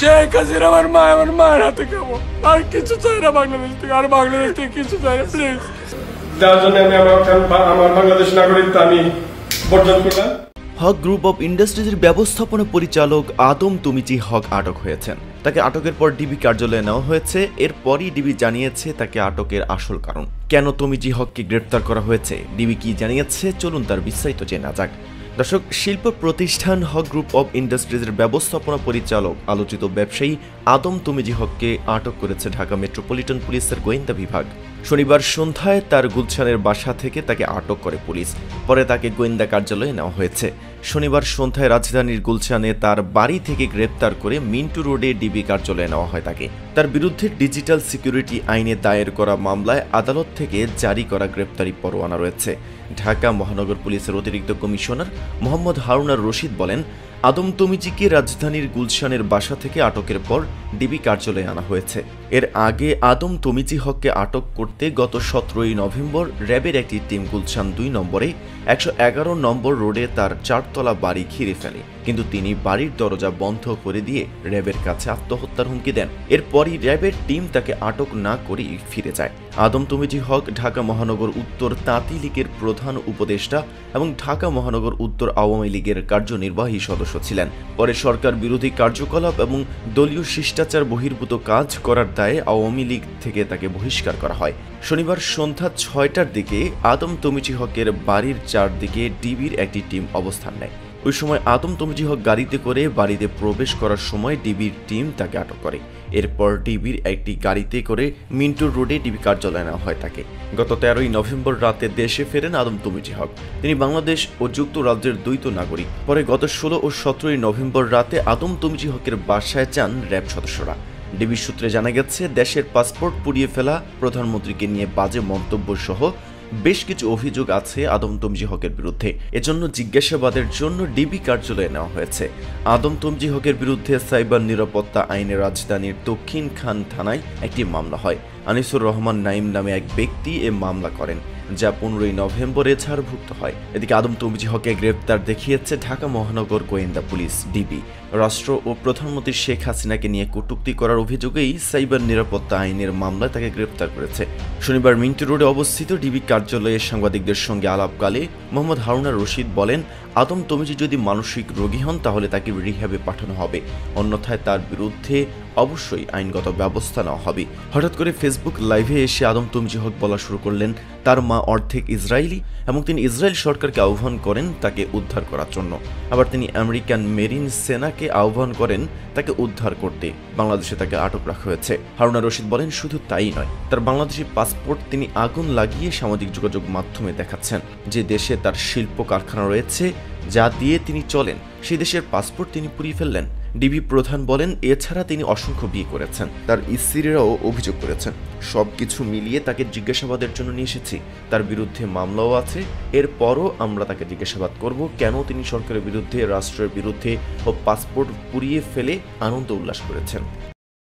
শেখ হাসিনা আমার মা আমার মায়ের হাতে খাব। আর কিছু চাই না বাংলাদেশ থেকে আর বাংলাদেশ থেকে কিছু চাই না প্লিজ যার জন্য আমি আমার আমার বাংলাদেশ নাগরিকতা আমি বর্জন করলাম। হক গ্রুপ অব ইন্ডাস্ট্রিজের ব্যবস্থাপনা পরিচালক আদম তুমিজি হক আটক হয়েছেন। তাকে আটকের পর ডিবি কার্যালয়ে নেওয়া হয়েছে। এরপরই ডিবি জানিয়েছে তাকে আটকের আসল কারণ। কেন তুমিজি হককে গ্রেপ্তার করা হয়েছে? ডিবি কি জানিয়েছে? চলুন তার বিস্তারিত জেনা যাক। দর্শক, শিল্প প্রতিষ্ঠান হক গ্রুপ অব ইন্ডাস্ট্রিজের ব্যবস্থাপনা পরিচালক আলোচিত ব্যবসায়ী আদম তুমিজি হককে আটক করেছে ঢাকা মেট্রোপলিটন পুলিশের গোয়েন্দা বিভাগ। শনিবার সন্ধ্যায় তার গুলশানের বাসা থেকে তাকে আটক করে পুলিশ। পরে তাকে গোয়েন্দা কার্যালয়ে নেওয়া হয়েছে। শনিবার সন্ধ্যায় রাজধানীর গুলশানে তার বাড়ি থেকে গ্রেপ্তার করে মিন্টু রোডে ডিবি কার্যালয়ে নেওয়া হয় তাকে। তার বিরুদ্ধে ডিজিটাল সিকিউরিটি আইনে দায়ের করা মামলায় আদালত থেকে জারি করা গ্রেপ্তারি পরোয়ানা রয়েছে। ঢাকা মহানগর পুলিশের অতিরিক্ত কমিশনার মোহাম্মদ হারুনার রশিদ বলেন আদম তমিজিকে রাজধানীর গুলশানের বাসা থেকে আটকের পর ডিবি কার্যালয়ে আনা হয়েছে। এর আগে আদম তমিজি হককে আটক করতে গত সতেরোই নভেম্বর র্যাবের একটি টিম গুলশান দুই নম্বরে একশো এগারো নম্বর রোডে তার চারতলা বাড়ি ঘিরে ফেলে। কিন্তু তিনি বাড়ির দরজা বন্ধ করে দিয়ে র্যাবের কাছে আত্মহত্যার হুমকি দেন। এরপরই র্যাবের টিম তাকে আটক না করেই ফিরে যায়। আদম তুমিজি হক, ঢাকা মহানগর উত্তর তাঁতি লীগের প্রধান উপদেষ্টা এবং ঢাকা মহানগর উত্তর আওয়ামী লীগের কার্যনির্বাহী সদস্য ছিলেন। পরে সরকার বিরোধী কার্যকলাপ এবং দলীয় শিষ্টাচার বহির্ভূত কাজ করার দায়ে আওয়ামী লীগ থেকে তাকে বহিষ্কার করা হয়। শনিবার সন্ধ্যা ছয়টার দিকে আদম তমিজি হকের বাড়ির চারদিকে ডিবির একটি টিম অবস্থান নেয়। ওই সময় আদম তমিজি হক গাড়িতে করে বাড়িতে প্রবেশ করার সময় ডিবির টিম তাকে আটক করে। এরপর ডিবির একটি গাড়িতে করে মিন্টুর রোডে ডিবি কার্যালয়ে নেওয়া হয় তাকে। গত তেরোই নভেম্বর রাতে দেশে ফেরেন আদম তমিজি হক। তিনি বাংলাদেশ ও যুক্তরাজ্যের দ্বৈত নাগরিক। পরে গত ষোলো ও সতেরোই নভেম্বর রাতে আদম তমিজি হকের বাসায় যান র্যাব সদস্যরা। ডিবির সূত্রে জানা গেছে, দেশের পাসপোর্ট পুড়িয়ে ফেলা প্রধানমন্ত্রীকে নিয়ে বাজে মন্তব্য সহ বেশ কিছু অভিযোগ আছে আদম তমজি হকের বিরুদ্ধে। এজন্য জিজ্ঞাসাবাদের জন্য ডিবি কার্যালয়ে নেওয়া হয়েছে। আদম তমজি হকের বিরুদ্ধে সাইবার নিরাপত্তা আইনে রাজধানীর দক্ষিণ খান থানায় একটি মামলা হয়। আনিসুর রহমান নাইম নামে এক ব্যক্তি এ মামলা করেন। যা পনেরোই নভেম্বরে ছাড়ভুক্ত হয়। এদিকে আদম তমজি হকে গ্রেপ্তার দেখিয়েছে ঢাকা মহানগর গোয়েন্দা পুলিশ, ডিবি। রাষ্ট্র ও প্রধানমন্ত্রী শেখ হাসিনাকে নিয়ে কটূক্তি করার অভিযোগেই সাইবার নিরাপত্তা আইনের মামলায় তাকে গ্রেপ্তার করেছে। শনিবার মিন্টু রোডে অবস্থিত ডিবি কার্যালয়ে সাংবাদিকদের সঙ্গে আলাপকালে মোহাম্মদ হারুনা রশিদ বলেন আদম তমিজি যদি মানসিক রোগী হন, তাহলে তাকে রিহ্যাবে পাঠানো হবে। অন্যথায় তার বিরুদ্ধে অবশ্যই আইনগত ব্যবস্থা নেওয়া হবে। হঠাৎ করে ফেসবুক লাইভে এসে আদম তমজি হক বলা শুরু করলেন, তার মা অর্ধেক ইসরায়েলি এবং তিনি ইসরায়েল সরকারকে আহ্বান করেন তাকে উদ্ধার করার জন্য। আবার তিনি আমেরিকান মেরিন সেনাকে আহ্বান করেন তাকে উদ্ধার করতে। বাংলাদেশে তাকে আটক রাখা হয়েছে। হারুনা রশিদ বলেন, শুধু তাই নয়, তার বাংলাদেশি পাসপোর্ট তিনি আগুন লাগিয়ে সামাজিক যোগাযোগ মাধ্যমে দেখাচ্ছেন। যে দেশে তার শিল্প কারখানা রয়েছে, যা দিয়ে তিনি চলেন, সেই দেশের পাসপোর্ট তিনি পুড়িয়ে ফেললেন। ডিবি প্রধান বলেন, এছাড়া তিনি অসংখ্য বিয়ে করেছেন। তার স্ত্রীরাও অভিযোগ করেছেন সব কিছু মিলিয়ে তাকে জিজ্ঞাসাবাদের জন্য নিয়ে এসেছি। তার বিরুদ্ধে মামলাও আছে। এরপরও আমরা তাকে জিজ্ঞাসাবাদ করব, কেন তিনি সরকারের বিরুদ্ধে, রাষ্ট্রের বিরুদ্ধে ও পাসপোর্ট পুড়িয়ে ফেলে আনন্দ উল্লাস করেছেন।